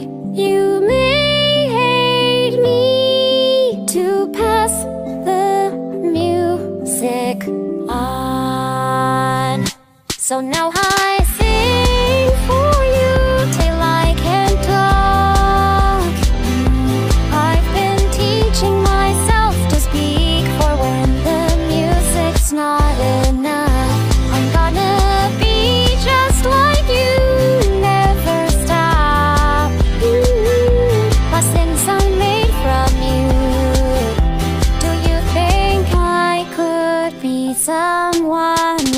You may hate me To pass the music on. So now I someone